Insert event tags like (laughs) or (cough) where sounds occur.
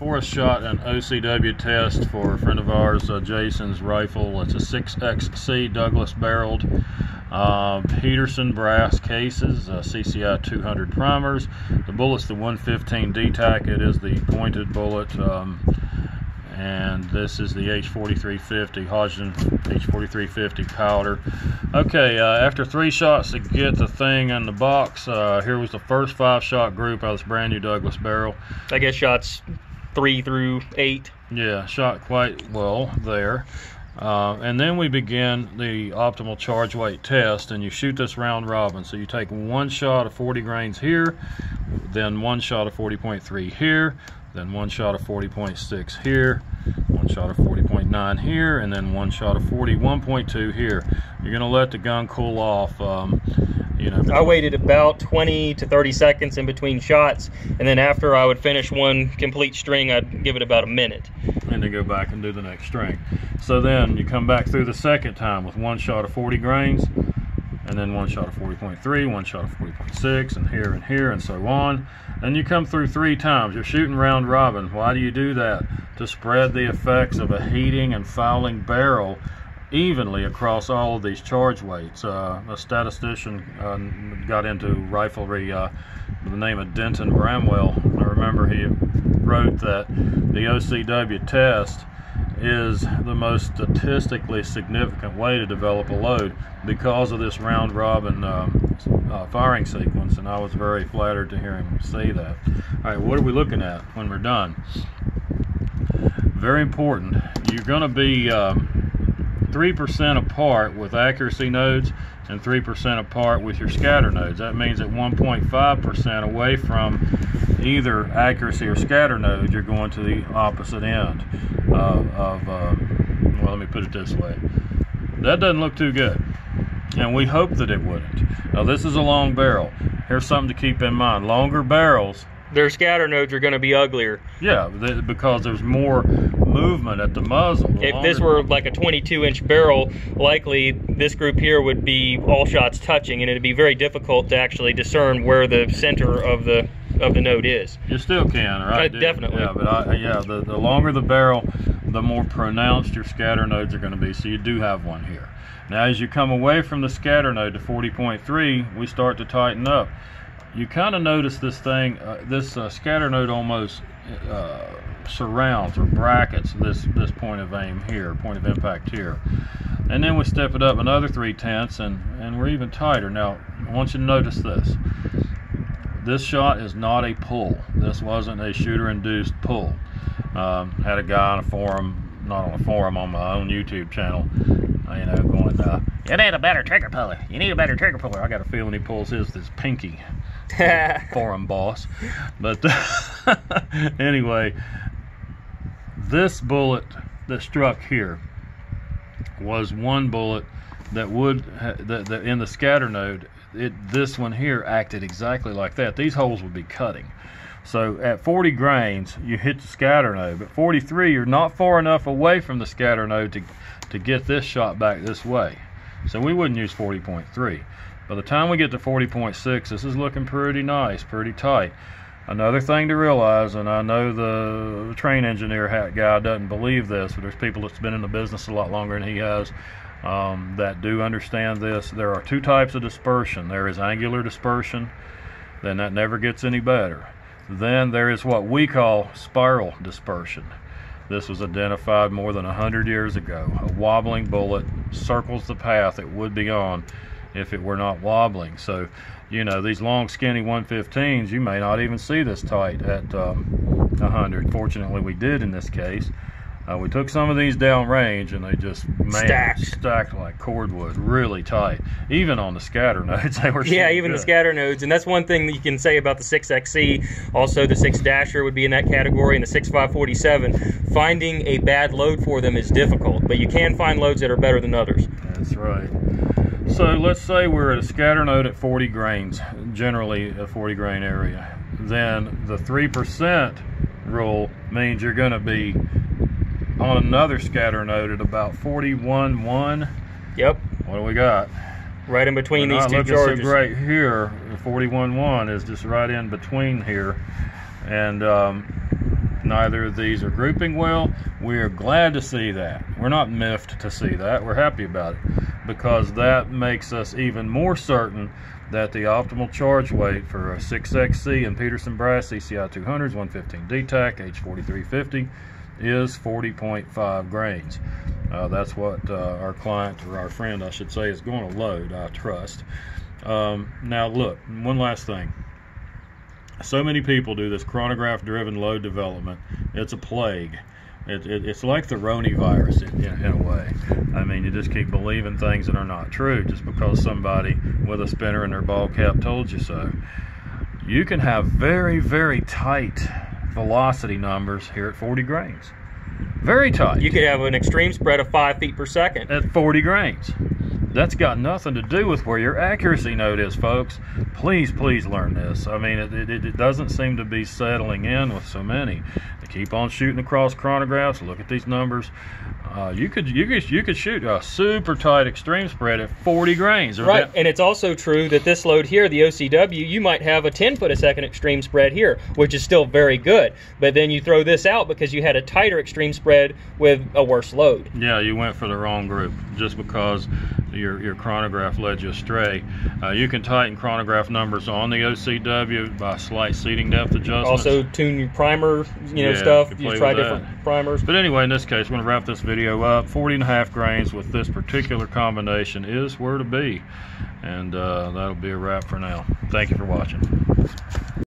Forrest shot an OCW test for a friend of ours, uh, Jason's rifle. It's a 6XC Douglas barreled uh, Peterson brass cases, uh, CCI 200 primers. The bullet's the 115 DTAC. It is the pointed bullet. Um, and this is the H4350 Hodgdon H4350 powder. Okay, uh, after three shots to get the thing in the box, uh, here was the first five shot group out of this brand new Douglas barrel. I guess shots three through eight. Yeah, shot quite well there. Uh, and then we begin the optimal charge weight test, and you shoot this round robin. So you take one shot of 40 grains here, then one shot of 40.3 here, then one shot of 40.6 here, one shot of 40.9 here, and then one shot of 41.2 here. You're gonna let the gun cool off. Um, you know, I waited about 20 to 30 seconds in between shots, and then after I would finish one complete string, I'd give it about a minute. And then go back and do the next string. So then you come back through the second time with one shot of 40 grains, and then one shot of 40.3, one shot of 40.6, and here and here, and so on. And you come through three times. You're shooting round robin. Why do you do that? To spread the effects of a heating and fouling barrel evenly across all of these charge weights. Uh, a statistician uh, got into riflery uh, the name of Denton Bramwell. I remember he wrote that the OCW test is the most statistically significant way to develop a load because of this round robin um, uh, firing sequence and I was very flattered to hear him say that. All right, what are we looking at when we're done? Very important. You're going to be um, 3% apart with accuracy nodes and 3% apart with your scatter nodes. That means that 1.5% away from either accuracy or scatter node, you're going to the opposite end uh, of, uh, well, let me put it this way. That doesn't look too good. And we hope that it wouldn't. Now, this is a long barrel. Here's something to keep in mind. Longer barrels their scatter nodes are going to be uglier. Yeah, because there's more movement at the muzzle. The if this were like a 22 inch barrel, likely this group here would be all shots touching, and it'd be very difficult to actually discern where the center of the of the node is. You still can, right? Uh, definitely. Yeah, but I, yeah, the, the longer the barrel, the more pronounced your scatter nodes are going to be. So you do have one here. Now, as you come away from the scatter node to 40.3, we start to tighten up. You kind of notice this thing, uh, this uh, scatter node almost uh, surrounds or brackets this this point of aim here, point of impact here. And then we step it up another three tenths and, and we're even tighter. Now, I want you to notice this. This shot is not a pull. This wasn't a shooter-induced pull. Um, had a guy on a forum, not on a forum, on my own YouTube channel, you know, going, uh, you need a better trigger puller. You need a better trigger puller. I got a feeling he pulls his this pinky. (laughs) for him, boss. But (laughs) anyway, this bullet that struck here was one bullet that would that, that in the scatter node it this one here acted exactly like that these holes would be cutting so at 40 grains you hit the scatter node but 43 you're not far enough away from the scatter node to to get this shot back this way so we wouldn't use 40.3 by the time we get to 40.6 this is looking pretty nice pretty tight Another thing to realize, and I know the train engineer hat guy doesn't believe this, but there's people that's been in the business a lot longer than he has um, that do understand this. There are two types of dispersion. There is angular dispersion, then that never gets any better. Then there is what we call spiral dispersion. This was identified more than 100 years ago. A wobbling bullet circles the path it would be on if it were not wobbling. So, you know, these long, skinny 115s, you may not even see this tight at um, 100. Fortunately, we did in this case. Uh, we took some of these down range and they just man, stacked. stacked like cordwood, really tight. Even on the scatter (laughs) nodes, they were. Yeah, even good. the scatter nodes, and that's one thing that you can say about the 6XC. Also, the 6 Dasher would be in that category, and the 6547. Finding a bad load for them is difficult, but you can find loads that are better than others. That's right. So let's say we're at a scatter node at 40 grains, generally a 40 grain area. Then the 3% rule means you're going to be on another scatter node at about 41.1. Yep. What do we got? Right in between these two charges. So great here. 41.1 is just right in between here. And um, Neither of these are grouping well. We are glad to see that. We're not miffed to see that. We're happy about it because that makes us even more certain that the optimal charge weight for a 6XC and Peterson Brass CCI 200s 115 DTAC H4350 is 40.5 grains. Uh, that's what uh, our client or our friend, I should say, is going to load. I trust. Um, now, look, one last thing. So many people do this chronograph driven load development. It's a plague. It, it, it's like the Roni virus in, in, in, a way. I mean, you just keep believing things that are not true just because somebody with a spinner in their ball cap told you so. You can have very, very tight velocity numbers here at 40 grains. Very tight. You could have an extreme spread of five feet per second. At 40 grains. That's got nothing to do with where your accuracy node is, folks. Please, please learn this. I mean, it, it, it doesn't seem to be settling in with so many. They keep on shooting across chronographs. Look at these numbers. Uh, you could you could you could shoot a super tight extreme spread at 40 grains. Right, that, and it's also true that this load here, the OCW, you might have a 10 foot a second extreme spread here, which is still very good. But then you throw this out because you had a tighter extreme spread with a worse load. Yeah, you went for the wrong group just because your, your chronograph led you astray. Uh, you can tighten chronograph numbers on the OCW by slight seating depth adjustments. Also tune your primer, you know, yeah, stuff. You, you try different that. primers. But anyway, in this case, we're going to wrap this video up. 40 and a half grains with this particular combination is where to be. And uh, that'll be a wrap for now. Thank you for watching.